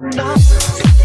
Bye.